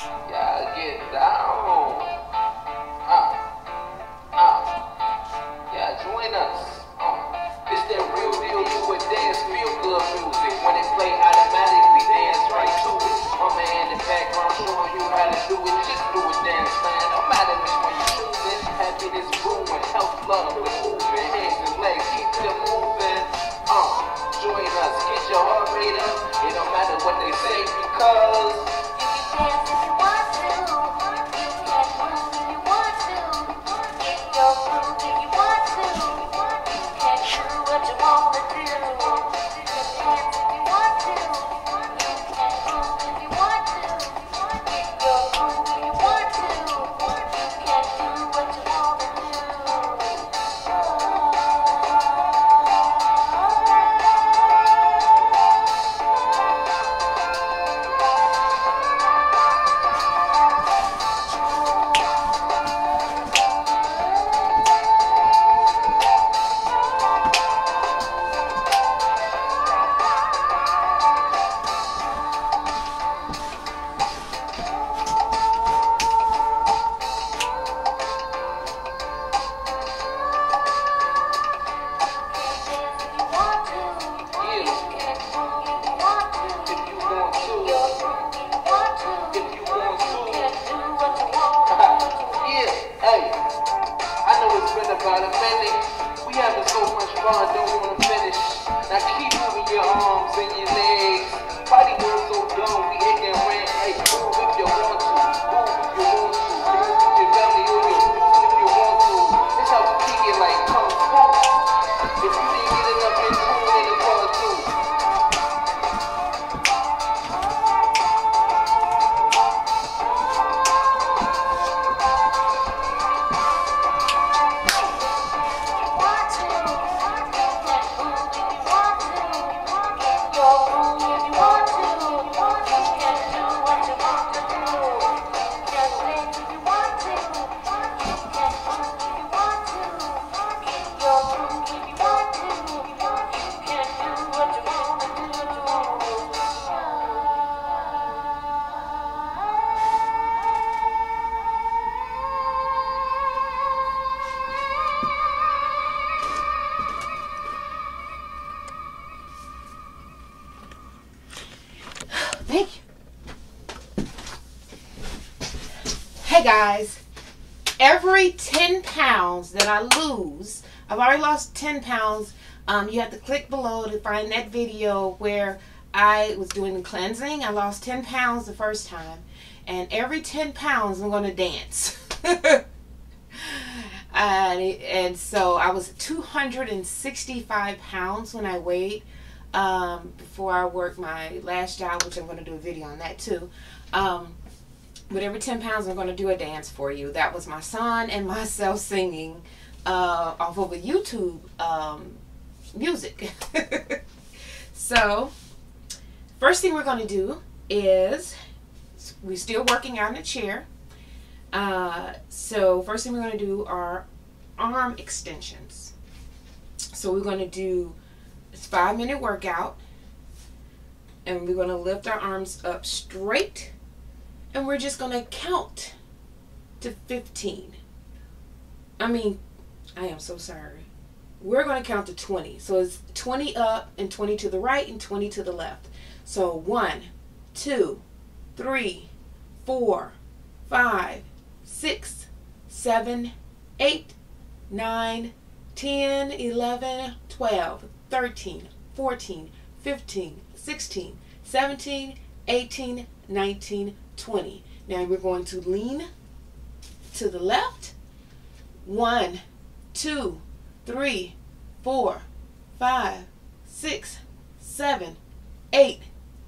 Yeah, get down. Guys, every 10 pounds that I lose, I've already lost 10 pounds. Um, you have to click below to find that video where I was doing the cleansing. I lost 10 pounds the first time. And every 10 pounds, I'm going to dance. and, and so I was 265 pounds when I weighed um, before I worked my last job, which I'm going to do a video on that too. Um, but every 10 pounds, I'm going to do a dance for you. That was my son and myself singing uh, off of a YouTube um, music. so, first thing we're going to do is we're still working out in a chair. Uh, so, first thing we're going to do are arm extensions. So, we're going to do five minute workout and we're going to lift our arms up straight and we're just going to count to 15 i mean i am so sorry. We're going to count to 20 so it's 20 up and 20 to the right and 20 to the left. So one two three four five six seven eight nine 10 11 12 13, 14, 15, 16, 17, 18, 19, 20. Now we're going to lean to the left. One, two, three, four, five, six, seven, eight,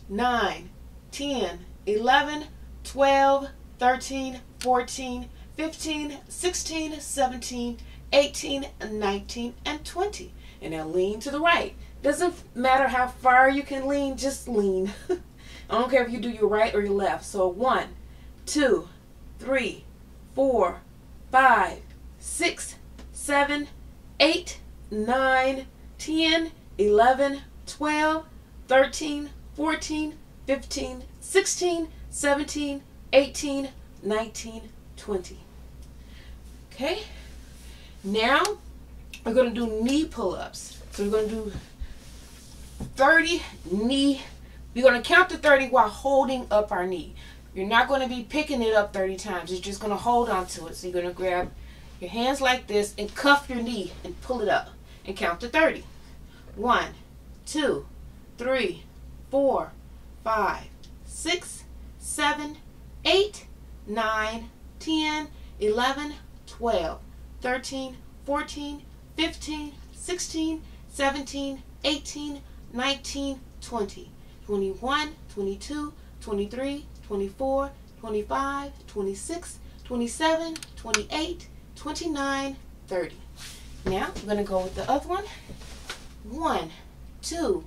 nine, 10, 11, 12, 13, 14, 15, 16, 17, 18, 19, and 20 and now lean to the right. Doesn't matter how far you can lean, just lean. I don't care if you do your right or your left. So one, two, three, four, five, six, seven, eight, nine, ten, eleven, twelve, thirteen, fourteen, fifteen, sixteen, seventeen, 18, 19, 20. Okay? Now we're going to do knee pull-ups. So we're going to do 30 knee. We're going to count to 30 while holding up our knee. You're not going to be picking it up 30 times. You're just going to hold on to it. So you're going to grab your hands like this and cuff your knee and pull it up and count to 30. One, two, three, four, five, six, seven, eight, nine, 10, 11, 12, 13, 14, 15, 16, 17, 18, 19, 20, 21, 22, 23, 24, 25, 26, 27, 28, 29, 30. Now we're going to go with the other one. One, two,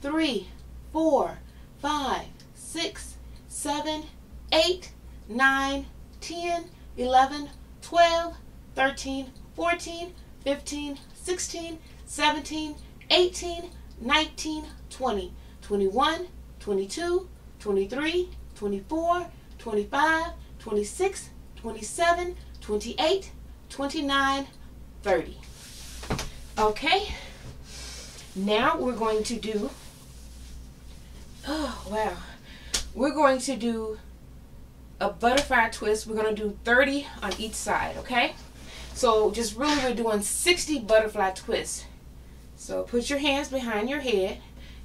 three, four, five, six, seven, eight, nine, 10, 11, 12, 13, 14, 15, 16, 17, 18, 19, 20, 21, 22, 23, 24, 25, 26, 27, 28, 29, 30. Okay, now we're going to do, oh wow, we're going to do a butterfly twist. We're going to do 30 on each side, okay? So just really we're doing 60 butterfly twists. So put your hands behind your head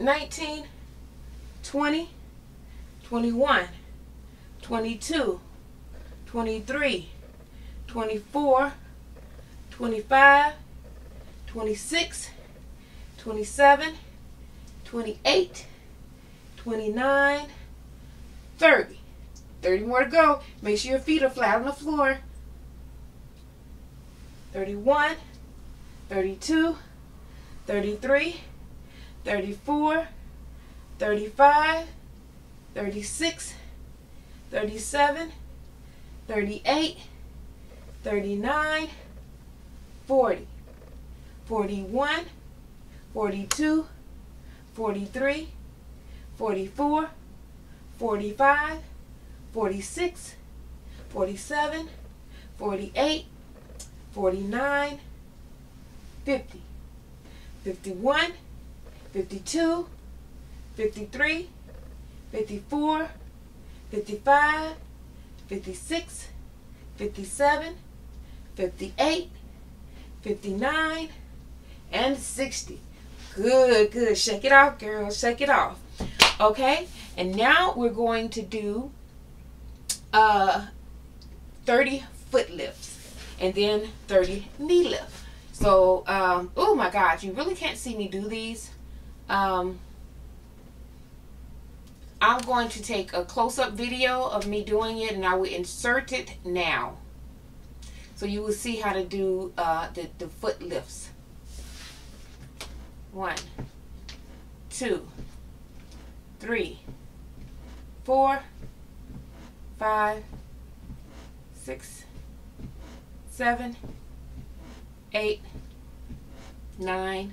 nineteen, twenty, twenty-one, twenty-two, twenty-three, twenty-four, twenty-five, twenty-six, twenty-seven, twenty-eight, twenty-nine, thirty. 30 more to go. Make sure your feet are flat on the floor. 31, 32, 33, 34, 35, 36, 37, 38, 39, 40, 41, 42, 43, 44, 45, 46, 47, 48, 49, 50, 51, 52, 53, 54, 55, 56, 57, 58, 59, and 60. Good, good. Shake it off, girls. Shake it off. Okay, and now we're going to do uh 30 foot lifts and then 30 knee lifts. So, um, oh my God, you really can't see me do these. Um, I'm going to take a close-up video of me doing it and I will insert it now. So you will see how to do uh, the, the foot lifts. One, two, three, four, five, six, seven, eight, nine,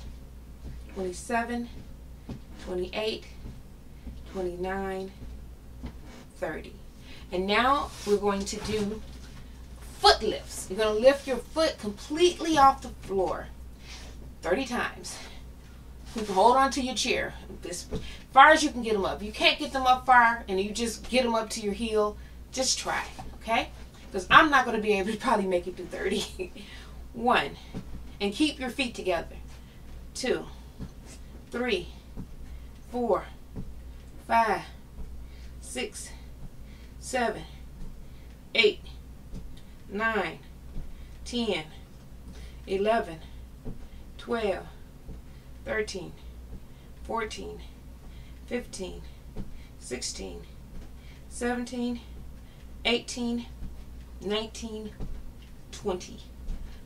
27, 28, 29, 30. And now we're going to do foot lifts. You're going to lift your foot completely off the floor 30 times. You can hold on to your chair as far as you can get them up. If You can't get them up far and you just get them up to your heel Just try, okay? Because I'm not going to be able to probably make it to 30. One, and keep your feet together. Two, three, four, five, six, seven, eight, nine, ten, eleven, twelve, thirteen, fourteen, fifteen, sixteen, seventeen, eighteen, nineteen, twenty.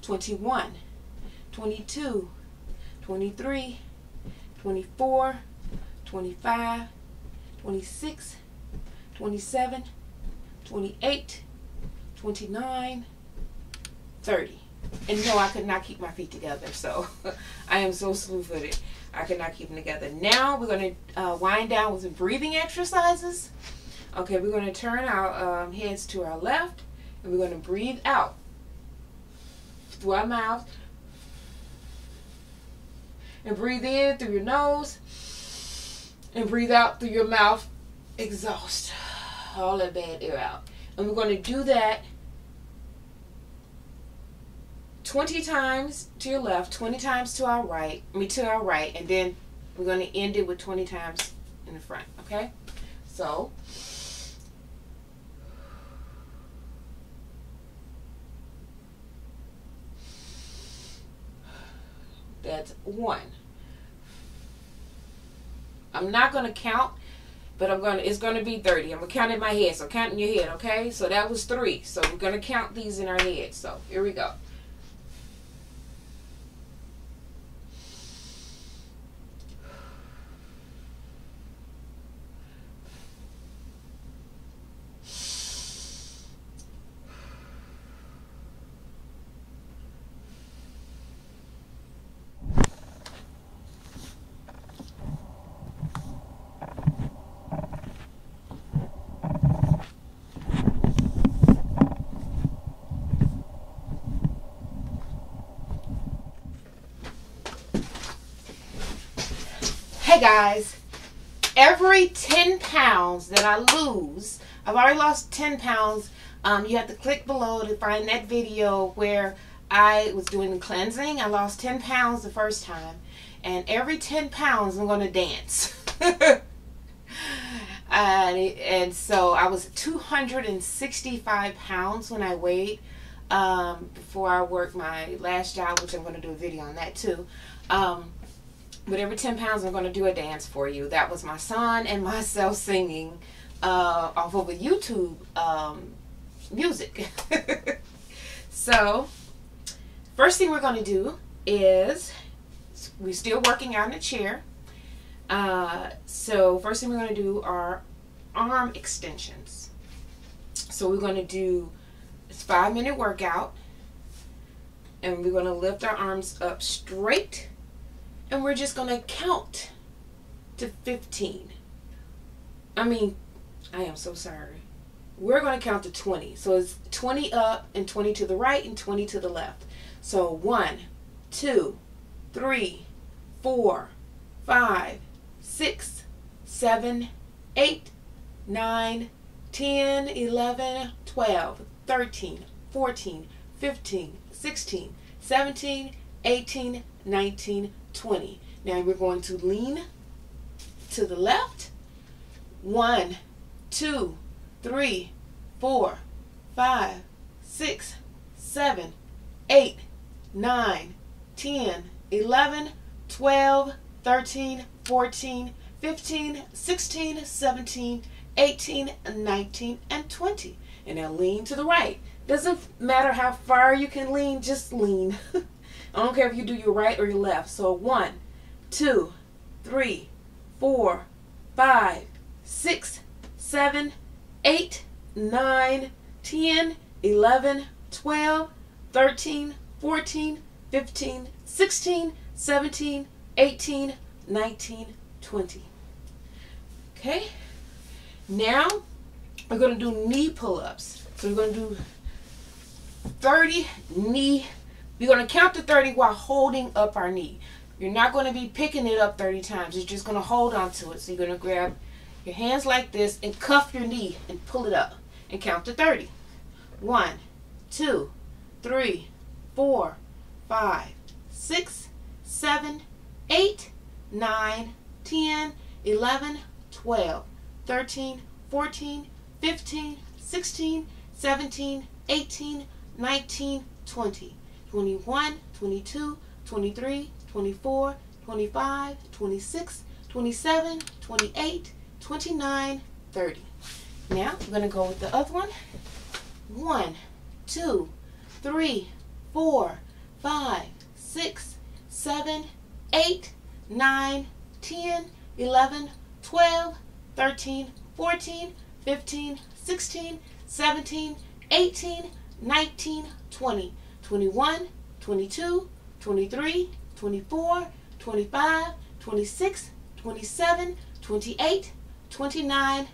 21, 22, 23, 24, 25, 26, 27, 28, 29, 30. And no, I could not keep my feet together. So I am so slew footed. I could not keep them together. Now we're going to uh, wind down with some breathing exercises. Okay, we're going to turn our um, heads to our left and we're going to breathe out through our mouth. And breathe in through your nose. And breathe out through your mouth. Exhaust all that bad air out. And we're going to do that 20 times to your left, 20 times to our right, I mean to our right, and then we're going to end it with 20 times in the front, okay? So, That's one. I'm not gonna count, but I'm gonna it's gonna be 30. I'm gonna count in my head. So count in your head, okay? So that was three. So we're gonna count these in our head. So here we go. Hey guys, every 10 pounds that I lose, I've already lost 10 pounds. Um, you have to click below to find that video where I was doing the cleansing. I lost 10 pounds the first time. And every 10 pounds, I'm going to dance. and, and so I was 265 pounds when I weighed um, before I worked my last job, which I'm going to do a video on that too. Um, but every 10 pounds I'm going to do a dance for you. That was my son and myself singing uh, off of a YouTube um, music. so, first thing we're going to do is we're still working out in a chair. Uh, so, first thing we're going to do are arm extensions. So, we're going to do this five minute workout and we're going to lift our arms up straight and we're just going to count to 15. I mean, I am so sorry. We're going to count to 20. So it's 20 up and 20 to the right and 20 to the left. So 1, 2, 3, 4, 5, 6, 7, 8, 9, 10, 11, 12, 13, 14, 15, 16, 17, 18, 19, 20. Now we're going to lean to the left. One, two, three, four, five, six, seven, eight, nine, ten, eleven, twelve, thirteen, fourteen, fifteen, sixteen, seventeen, eighteen, nineteen, and 20. And now lean to the right. Doesn't matter how far you can lean, just lean. I don't care if you do your right or your left. So one, two, three, four, five, six, seven, eight, nine, ten, eleven, twelve, thirteen, fourteen, fifteen, sixteen, seventeen, eighteen, nineteen, twenty. Okay? Now we're going to do knee pull-ups. So we're going to do 30 knee we're going to count to 30 while holding up our knee. You're not going to be picking it up 30 times. You're just going to hold on to it. So you're going to grab your hands like this and cuff your knee and pull it up. and count to 30. 1, 2, 3, 4, 5, 6, 7, 8, 9, 10, 11, 12, 13, 14, 15, 16, 17, 18, 19, 20, 21, 22, 23, 24, 25, 26, 27, 28, 29, 30. Now we're going to go with the other one. 1, 2, 3, 4, 5, 6, 7, 8, 9, 10, 11, 12, 13, 14, 15, 16, 17, 18, 19, 20, 21, 22, 23, 24, 25, 26, 27, 28, 29,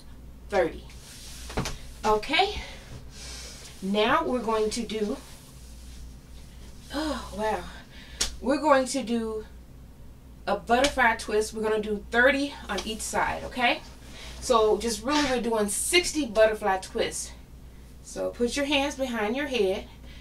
30. Okay, now we're going to do, oh wow, we're going to do a butterfly twist. We're going to do 30 on each side, okay? So just really we're doing 60 butterfly twists. So put your hands behind your head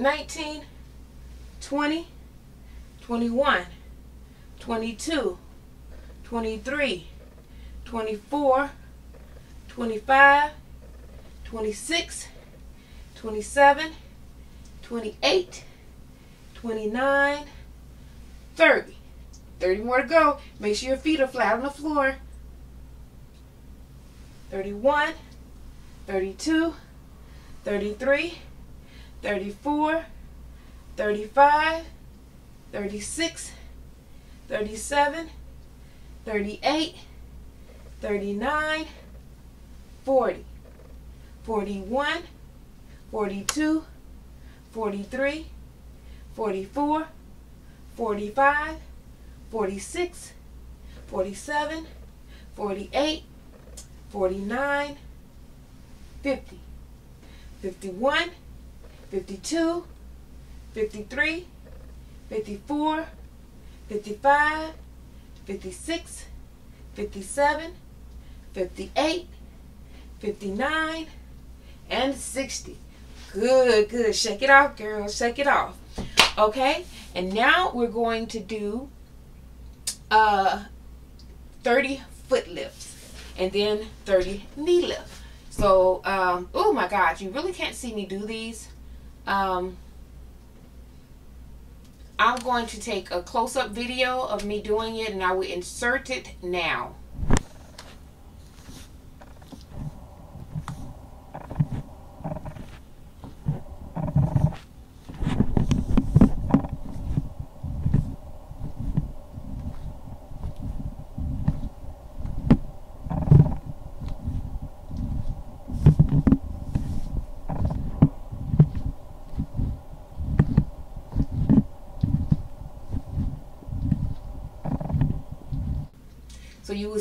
nineteen, twenty, twenty-one, twenty-two, twenty-three, twenty-four, twenty-five, twenty-six, twenty-seven, twenty-eight, twenty-nine, thirty. 30 more to go. Make sure your feet are flat on the floor. 31, 32, 33, 34, 35, 36, 37, 38, 39, 40, 41, 42, 43, 44, 45, 46, 47, 48, 49, 50, 51, 52, 53, 54, 55, 56, 57, 58, 59, and 60. Good, good. Shake it off, girls. Shake it off. Okay, and now we're going to do uh, 30 foot lifts and then 30 knee lifts. So, um, oh my God, you really can't see me do these. Um, I'm going to take a close-up video of me doing it and I will insert it now.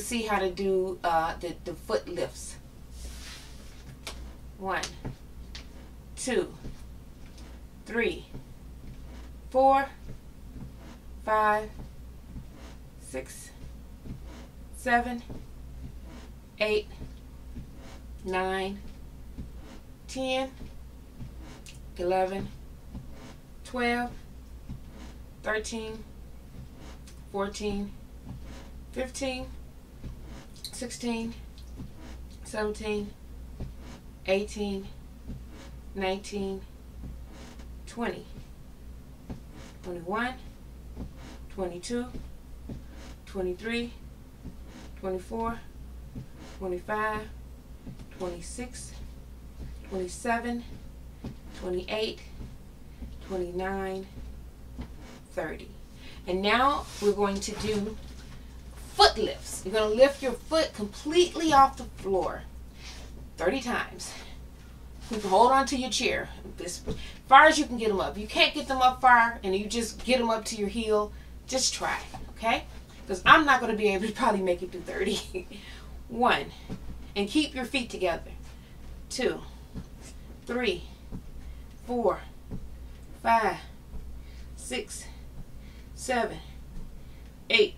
See how to do uh, the, the foot lifts. One, two, three, four, five, six, seven, eight, nine, ten, eleven, twelve, thirteen, fourteen, fifteen. 16, 17, 18, 19, 20, 21, 22, 23, 24, 25, 26, 27, 28, 29, 30. And now we're going to do foot lifts. You're going to lift your foot completely off the floor 30 times. You can hold on to your chair as far as you can get them up. You can't get them up far and you just get them up to your heel. Just try, okay? Because I'm not going to be able to probably make it through 30. One, and keep your feet together. Two, three, four, five, six, seven, eight,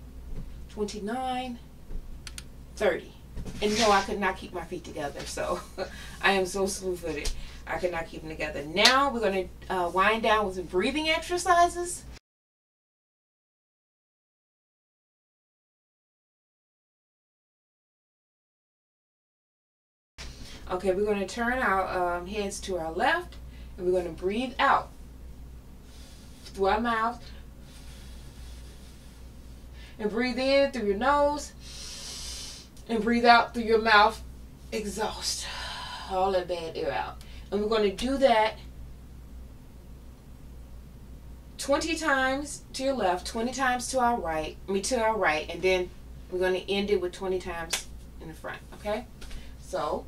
twenty-nine, thirty. And no, I could not keep my feet together. So I am so slew footed. I could not keep them together. Now we're going to uh, wind down with some breathing exercises. Okay, we're going to turn our um, heads to our left and we're going to breathe out through our mouth and breathe in through your nose and breathe out through your mouth. Exhaust all that bad air out. And we're going to do that 20 times to your left, 20 times to our right, I mean to our right, and then we're going to end it with 20 times in the front, okay? So,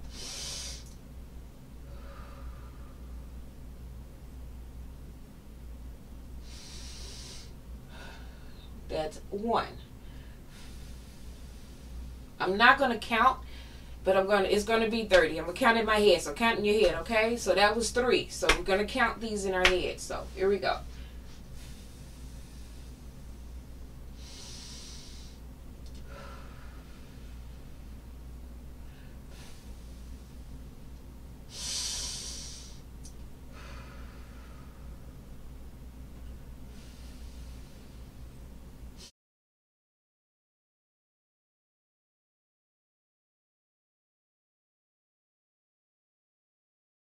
that's one. I'm not gonna count, but I'm gonna it's gonna be 30. I'm gonna count in my head. So count in your head, okay? So that was three. So we're gonna count these in our head. So here we go.